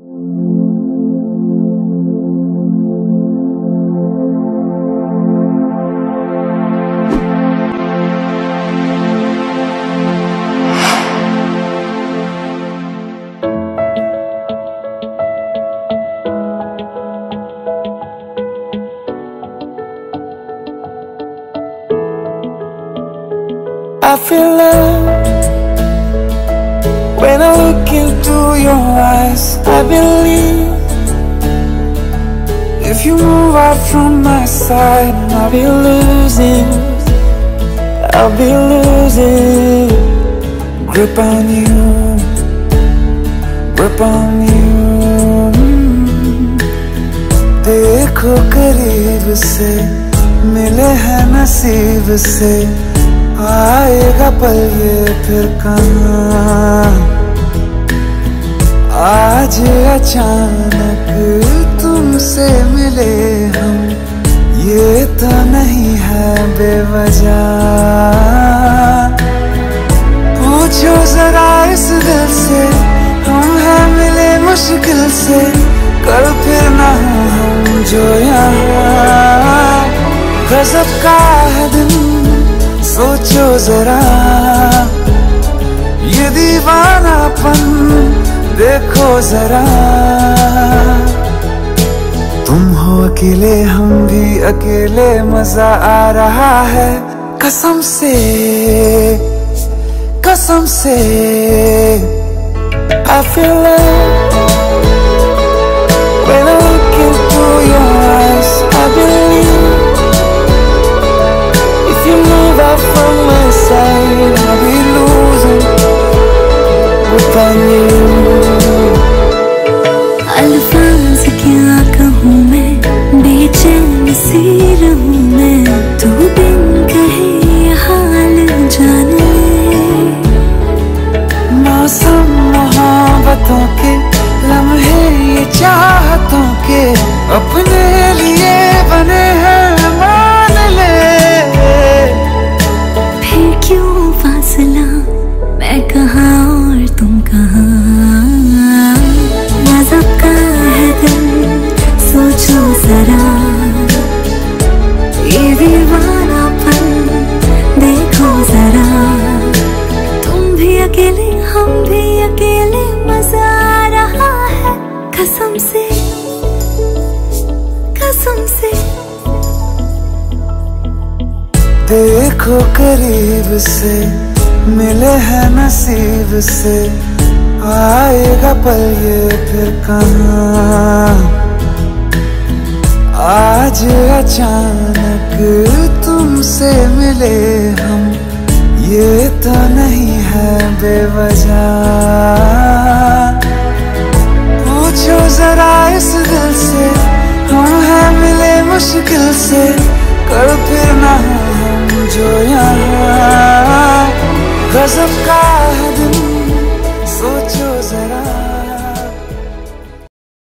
I feel love eyes. I believe if you move out from my side, I'll be losing. I'll be losing grip on you, grip on you. देखो करीब से मिले हैं नसीब से आएगा पल ये फिर कहाँ आज अचानक तुमसे मिले हम। ये तो नहीं है बेवजह। पूछो जरा इस दिल से, हम हैं मिले मुश्किल से। कल फिर ना हो हम जो यहाँ। गजब का है दिन, सोचो जरा। देखो जरा। तुम हो अकेले, हम भी अकेले, मज़ा आ रहा है। कसम से कसम से। I feel love मोहब्बतों के लम्हे ये चाहतों के अपने लिए कसम से कसम से। देखो करीब से, मिले हैं नसीब से। आएगा पल ये फिर कहाँ? आज अचानक तुमसे मिले हम, ये तो नहीं है बेवजह। मुश्किल से कर फिर ना हम जो यहाँ। गजब का दिन सोचो जरा।